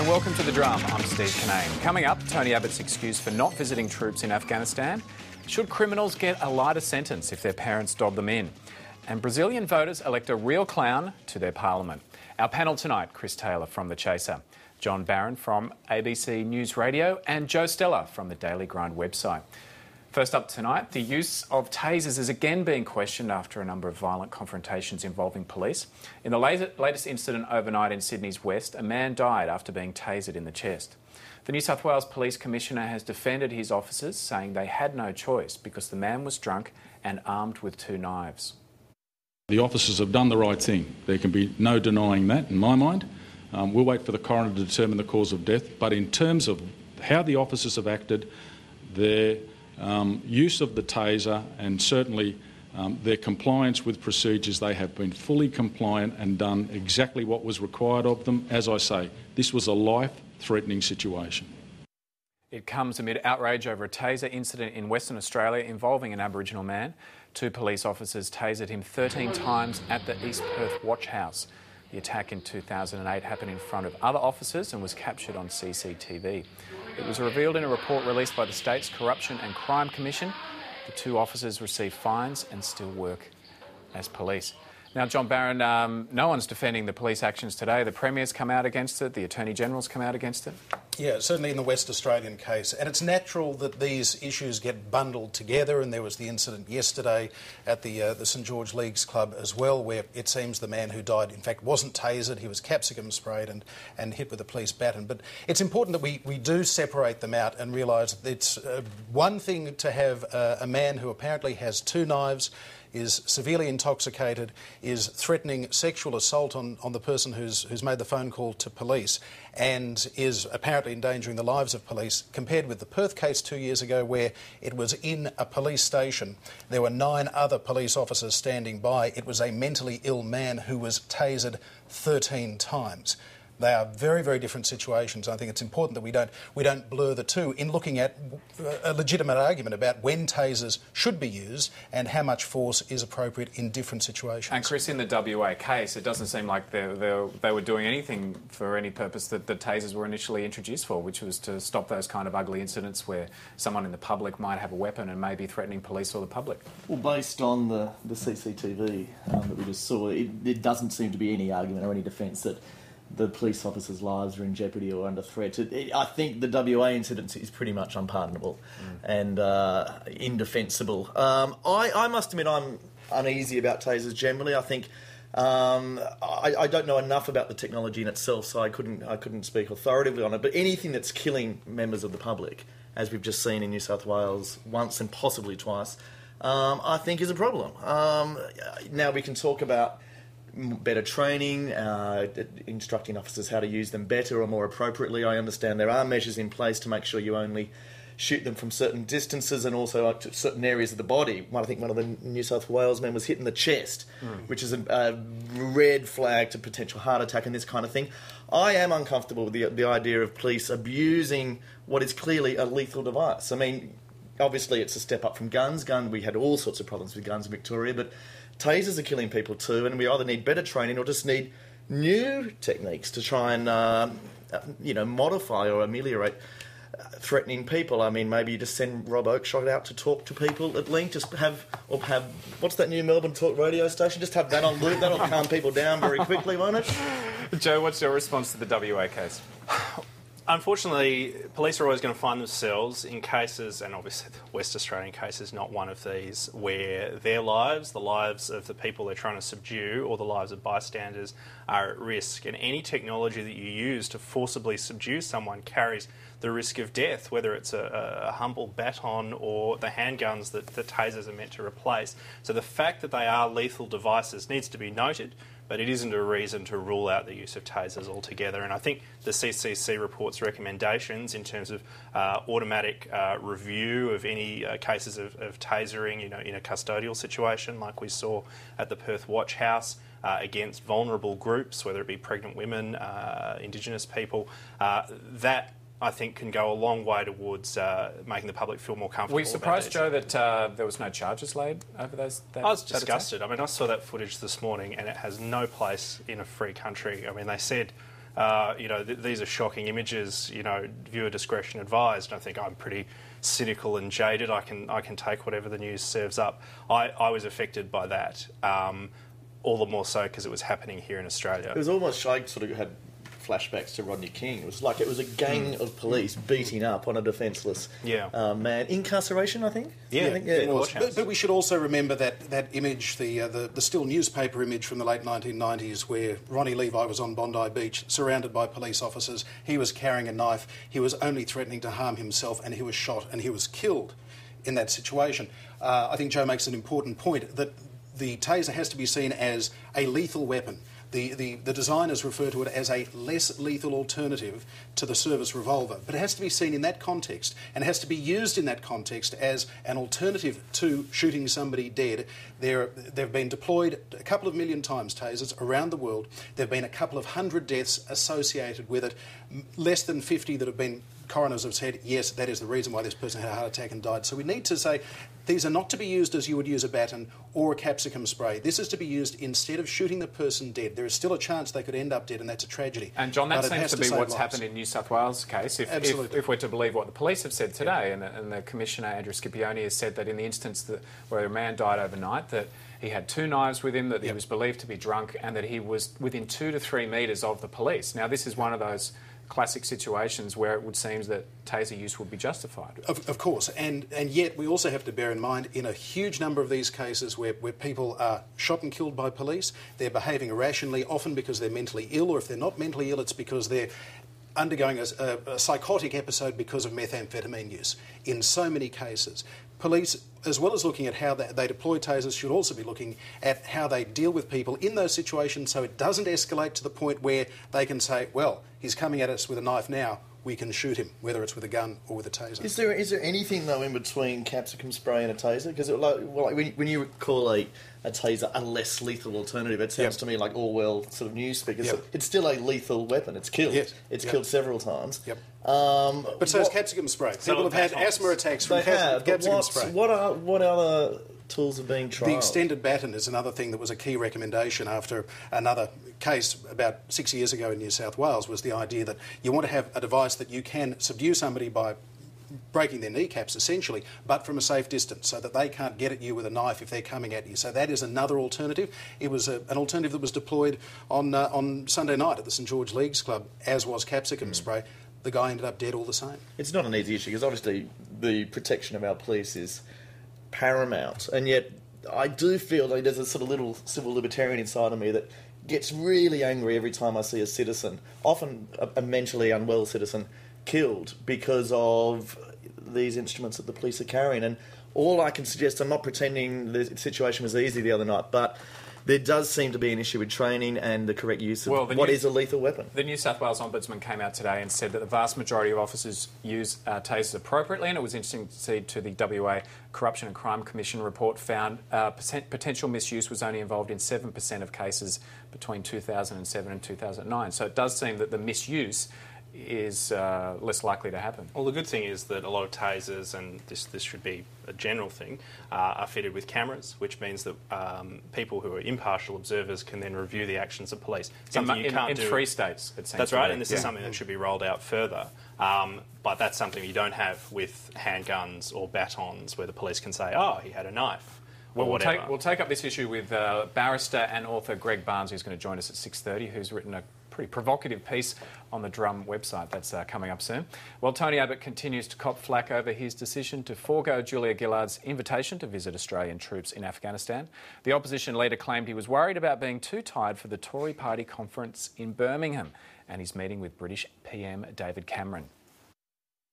And welcome to The Drum. I'm Steve Cannane. Coming up, Tony Abbott's excuse for not visiting troops in Afghanistan. Should criminals get a lighter sentence if their parents dob them in? And Brazilian voters elect a real clown to their parliament. Our panel tonight Chris Taylor from The Chaser, John Barron from ABC News Radio, and Joe Stella from the Daily Grind website. First up tonight, the use of tasers is again being questioned after a number of violent confrontations involving police. In the latest incident overnight in Sydney's West, a man died after being tasered in the chest. The New South Wales Police Commissioner has defended his officers, saying they had no choice because the man was drunk and armed with two knives. The officers have done the right thing. There can be no denying that in my mind. Um, we'll wait for the coroner to determine the cause of death. But in terms of how the officers have acted, their um, use of the taser and certainly um, their compliance with procedures, they have been fully compliant and done exactly what was required of them. As I say, this was a life threatening situation. It comes amid outrage over a taser incident in Western Australia involving an Aboriginal man. Two police officers tasered him 13 times at the East Perth Watch House. The attack in 2008 happened in front of other officers and was captured on CCTV. It was revealed in a report released by the state's Corruption and Crime Commission. The two officers received fines and still work as police. Now, John Barron, um, no one's defending the police actions today. The Premier's come out against it, the Attorney General's come out against it. Yeah, certainly in the West Australian case. And it's natural that these issues get bundled together. And there was the incident yesterday at the, uh, the St George Leagues Club as well, where it seems the man who died, in fact, wasn't tasered. He was capsicum sprayed and, and hit with a police baton. But it's important that we, we do separate them out and realise that it's uh, one thing to have uh, a man who apparently has two knives is severely intoxicated, is threatening sexual assault on, on the person who's, who's made the phone call to police, and is apparently endangering the lives of police, compared with the Perth case two years ago where it was in a police station. There were nine other police officers standing by. It was a mentally ill man who was tasered 13 times. They are very, very different situations. I think it's important that we don't, we don't blur the two in looking at a legitimate argument about when tasers should be used and how much force is appropriate in different situations. And Chris, in the WA case, it doesn't seem like they they were doing anything for any purpose that the tasers were initially introduced for, which was to stop those kind of ugly incidents where someone in the public might have a weapon and may be threatening police or the public. Well, based on the, the CCTV um, that we just saw, it, it doesn't seem to be any argument or any defence that the police officers' lives are in jeopardy or under threat. It, it, I think the WA incident is pretty much unpardonable mm. and uh, indefensible. Um, I, I, must admit, I'm uneasy about tasers generally. I think. Um, I, I, don't know enough about the technology in itself, so I couldn't I couldn't speak authoritatively on it. But anything that's killing members of the public, as we've just seen in New South Wales once and possibly twice, um, I think is a problem. Um, now we can talk about better training, uh, instructing officers how to use them better or more appropriately. I understand there are measures in place to make sure you only shoot them from certain distances and also to certain areas of the body. I think one of the New South Wales men was hit in the chest, mm. which is a, a, red flag to potential heart attack and this kind of thing. I am uncomfortable with the, the idea of police abusing what is clearly a lethal device. I mean, obviously it's a step up from guns. Gun, we had all sorts of problems with guns in Victoria, but tasers are killing people too, and we either need better training or just need new techniques to try and uh, you know modify or ameliorate uh, threatening people. I mean, maybe you just send Rob Oakeshott out to talk to people at length. Just have or have what's that new Melbourne talk radio station? Just have that on loop. That'll calm people down very quickly, won't it? Joe, what's your response to the WA case? unfortunately, police are always going to find themselves in cases, and obviously the West Australian case is not one of these, where their lives, the lives of the people they're trying to subdue, or the lives of bystanders are at risk. And any technology that you use to forcibly subdue someone carries the risk of death, whether it's a, a humble baton or the handguns that the tasers are meant to replace. So the fact that they are lethal devices needs to be noted but it isn't a reason to rule out the use of tasers altogether. And I think the CCC report's recommendations in terms of uh, automatic uh, review of any uh, cases of, of, tasering, you know, in a custodial situation, like we saw at the Perth Watch House. Uh, against vulnerable groups, whether it be pregnant women, uh, Indigenous people, uh, that I think can go a long way towards uh, making the public feel more comfortable. Were you surprised, Joe, that uh, there was no charges laid over those? That, I was disgusted. I mean, I saw that footage this morning, and it has no place in a free country. I mean, they said uh, you know, th- these are shocking images. You know, viewer discretion advised. I think I'm pretty cynical and jaded. I can I can take whatever the news serves up. I, I was affected by that. Um, all the more so because it was happening here in Australia. It was almost like sort of had flashbacks to Rodney King. It was like it was a gang of police beating up on a defenceless Yeah. uh, man. Incarceration, I think. Yeah, I think, yeah, yeah. But, but we should also remember that, that image, the, uh, the the still newspaper image from the late 1990s, where Roni Levi was on Bondi Beach, surrounded by police officers. He was carrying a knife. He was only threatening to harm himself, and he was shot and he was killed in that situation. Uh, I think Joe makes an important point that the taser has to be seen as a lethal weapon. The, the, the designers refer to it as a less lethal alternative to the service revolver, but it has to be seen in that context and it has to be used in that context as an alternative to shooting somebody dead. There, they've been deployed a couple of million times, tasers, around the world. There have been a couple of hundred deaths associated with it, less than 50 that have been coroners have said, yes, that is the reason why this person had a heart attack and died. So we need to say these are not to be used as you would use a baton or a capsicum spray. This is to be used instead of shooting the person dead. There is still a chance they could end up dead, and that's a tragedy. And John, that But seems to be what's lives. happened in New South Wales case. If, if, if we're to believe what the police have said today, and, the, and the Commissioner Andrew Scipione has said that in the instance that, where a man died overnight, that he had two knives with him, that he was believed to be drunk, and that he was within two to three metres of the police. Now, this is one of those classic situations where it would seem that taser use would be justified. Of, of course, and, and yet we also have to bear in mind in a huge number of these cases where, where people are shot and killed by police, they're behaving irrationally, often because they're mentally ill, or if they're not mentally ill, it's because they're undergoing a, a, a psychotic episode because of methamphetamine use. In so many cases, police, as well as looking at how they, deploy tasers, should also be looking at how they deal with people in those situations so it doesn't escalate to the point where they can say, well, he's coming at us with a knife now, we can shoot him, whether it's with a gun or with a taser. Is there is there anything though in between capsicum spray and a taser? Because like, well, like when, you- when you call a, a taser a less lethal alternative, it sounds Yep. to me like all Orwell sort of news speak. It's, Yep. it's still a lethal weapon. It's killed. Yes. It's Yep. killed several times. Yep. Um, But so is what- capsicum spray. People are have had asthma attacks from They cap- have. Capsicum what, spray. what are what other tools are being tried? The extended baton is another thing that was a key recommendation after another case about six years ago in New South Wales was the idea that you want to have a device that you can subdue somebody by breaking their kneecaps essentially, but from a safe distance so that they can't get at you with a knife if they're coming at you. So that is another alternative. It was a, an alternative that was deployed on, uh, on Sunday night at the St George Leagues Club, as was capsicum spray. The guy ended up dead all the same. It's not an easy issue because obviously the protection of our police is paramount, and yet I do feel like there's a sort of little civil libertarian inside of me that gets really angry every time I see a citizen, often a, mentally unwell citizen, killed because of these instruments that the police are carrying. And all I can suggest, I'm not pretending the situation was easy the other night, but there does seem to be an issue with training and the correct use of Well, what new- is a lethal weapon. The New South Wales Ombudsman came out today and said that the vast majority of officers use uh, tasers appropriately, and it was interesting to see to the WA Corruption and Crime Commission report found uh, percent, potential misuse was only involved in 7% of cases between 2007 and 2009. So it does seem that the misuse is uh, less likely to happen. Well, the good thing is that a lot of tasers, and this, this should be a general thing, uh, are fitted with cameras, which means that um, people who are impartial observers can then review the actions of police. In, you can't in do. three states, it seems That's right, and this Yeah. is something that should be rolled out further. Um, but that's something you don't have with handguns or batons, where the police can say, "Oh, he had a knife." Well, we'll take, we'll take up this issue with uh, barrister and author Greg Barns, who's going to join us at 6.30, who's written a pretty provocative piece on the Drum website. That's uh, coming up soon. Well, Tony Abbott continues to cop flack over his decision to forego Julia Gillard's invitation to visit Australian troops in Afghanistan. The opposition leader claimed he was worried about being too tired for the Tory party conference in Birmingham and his meeting with British PM David Cameron.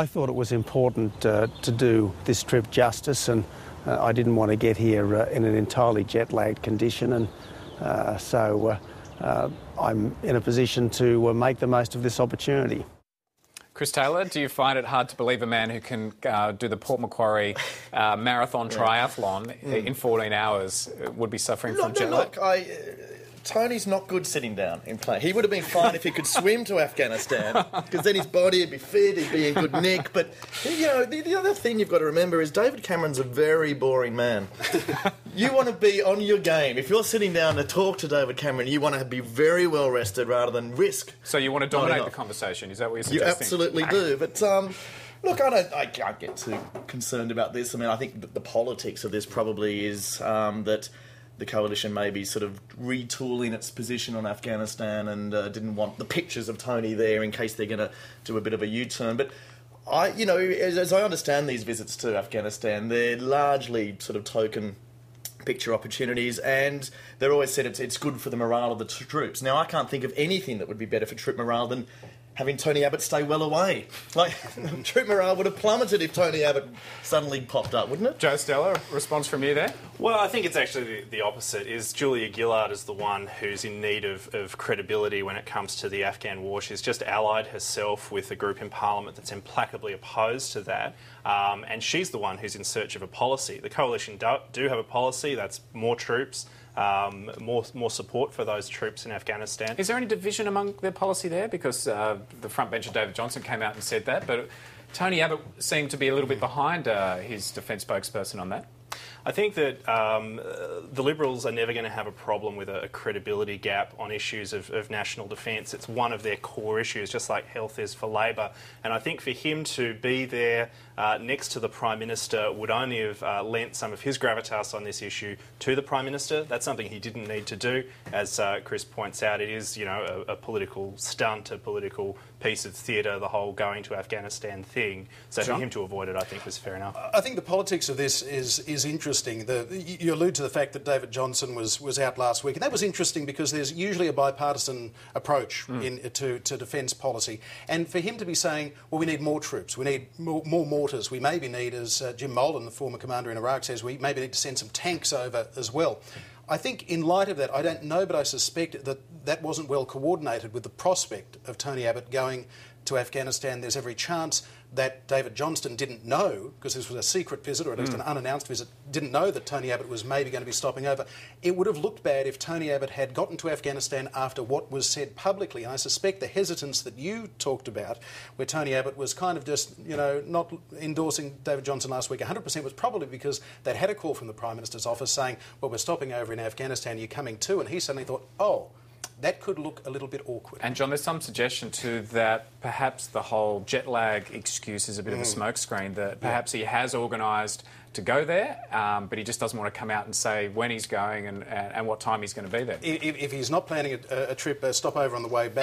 I thought it was important uh, to do this trip justice, and uh, I didn't want to get here uh, in an entirely jet lagged condition, and uh, so uh, I'm in a position to uh, make the most of this opportunity. Chris Taylor, do you find it hard to believe a man who can uh, do the Port Macquarie uh, marathon triathlon in 14 hours uh, would be suffering No, from no, jet lag? look, I, Tony's not good sitting down in play. He would have been fine if he could swim to Afghanistan, because then his body would be fit, he'd be in good nick. But you know, the, the other thing you've got to remember is David Cameron's a very boring man. you want to be on your game. If you're sitting down to talk to David Cameron, you want to be very well rested rather than risk. So you want to dominate the conversation? Is that what you're suggesting? You absolutely do. But um, look, I don't. I can't get too concerned about this. I mean, I think the politics of this probably is um, that the coalition may be sort of retooling its position on Afghanistan and uh, didn't want the pictures of Tony there in case they're going to do a bit of a U-turn. But I, you know, as, as I understand these visits to Afghanistan, they're largely sort of token picture opportunities, and they're always said it's, it's good for the morale of the t- troops. Now, I can't think of anything that would be better for troop morale than having Tony Abbott stay well away. Like, troop morale would have plummeted if Tony Abbott suddenly popped up, wouldn't it? Joe Stella, response from you there? Well, I think it's actually the, the opposite. Is Julia Gillard is the one who's in need of, of credibility when it comes to the Afghan war. She's just allied herself with a group in Parliament that's implacably opposed to that, um, and she's the one who's in search of a policy. The coalition do, do have a policy that's more troops. Um, more, more support for those troops in Afghanistan. Is there any division among their policy there? Because uh, the front bencher David Johnston came out and said that, but Tony Abbott seemed to be a little bit behind uh, his defence spokesperson on that. I think that um, the Liberals are never going to have a problem with a, a credibility gap on issues of, of national defence. It's one of their core issues, just like health is for Labor. And I think for him to be there uh, next to the Prime Minister would only have uh, lent some of his gravitas on this issue to the Prime Minister. That's something he didn't need to do. As uh, Chris points out, it is you know a, a political stunt, a political piece of theatre, the whole going to Afghanistan thing. So John? for him to avoid it, I think was fair enough. I think the politics of this is is interesting. The, you allude to the fact that David Johnston was, was out last week, and that was interesting because there's usually a bipartisan approach in, to, to defence policy. And for him to be saying, well, we need more troops, we need more, more, more mortars, we maybe need, as uh, Jim Molan, the former commander in Iraq, says, we maybe need to send some tanks over as well. I think, in light of that, I don't know, but I suspect that that wasn't well coordinated with the prospect of Tony Abbott going to Afghanistan. There's every chance that David Johnston didn't know, because this was a secret visit or at least an hmm. unannounced visit, didn't know that Tony Abbott was maybe going to be stopping over. It would have looked bad if Tony Abbott had gotten to Afghanistan after what was said publicly. And I suspect the hesitance that you talked about, where Tony Abbott was kind of just, you know, not endorsing David Johnston last week 100% was probably because they'd had a call from the Prime Minister's office saying, well, we're stopping over in Afghanistan, you're coming too. And he suddenly thought, oh, that could look a little bit awkward. And John, there's some suggestion too that perhaps the whole jet lag excuse is a bit of a smokescreen. That perhaps he has organised to go there, um, but he just doesn't want to come out and say when he's going and, and, and what time he's going to be there. if, if he's not planning a, a trip, a stopover on the way back,